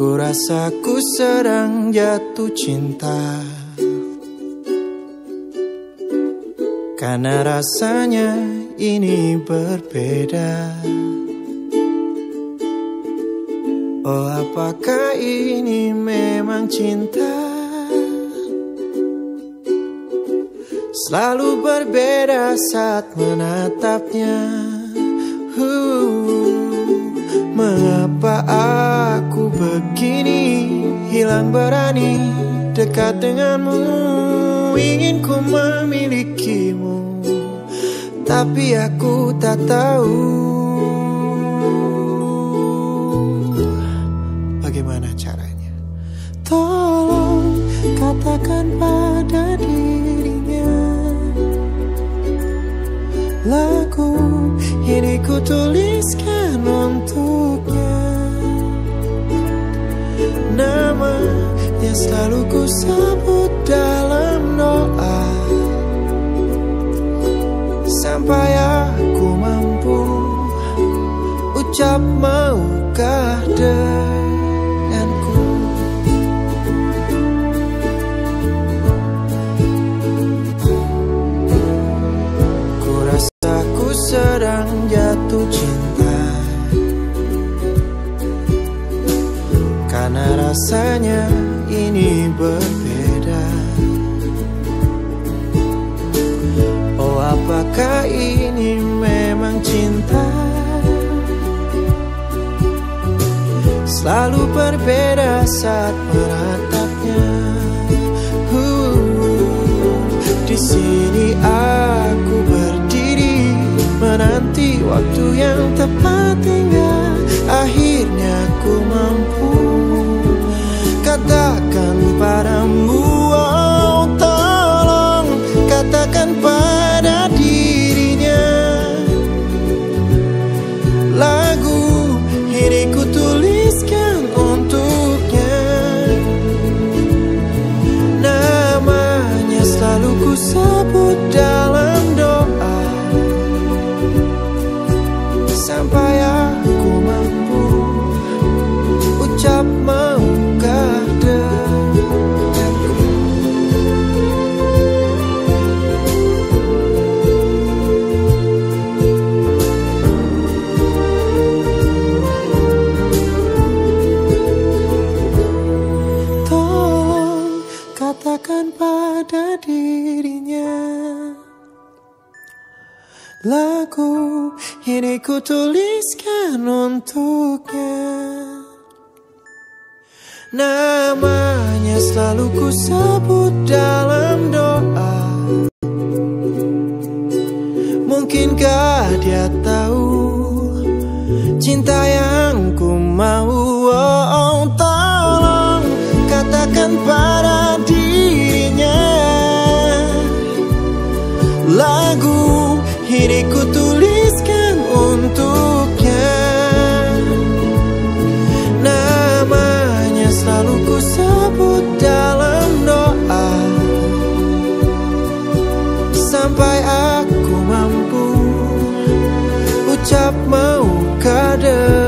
Ku rasa ku sedang jatuh cinta. Karena rasanya ini berbeda. Oh apakah ini memang cinta? Selalu berbeda saat menatapnya. Uh, Mengapa aku begini Hilang berani dekat denganmu. Ingin ku memilikimu Tapi aku tak tahu. Bagaimana caranya? Tolong katakan pada dirinya Lagu ini ku tuliskan untuknya Namanya selalu ku sebut dalam doa. Sampai aku mampu ucap maukah denganku berbeda. Oh apakah ini memang cinta? Selalu berbeda saat menatapnya uh, Di sini aku berdiri Menanti waktu yang tepat hingga Katakan padamu katakan pada dirinya. Lagu ini ku tuliskan untuknya. Namanya selalu ku sebut dalam doa. Mungkinkah dia tahu Cinta yang ku mau Aku mampu. Ucap maukah denganku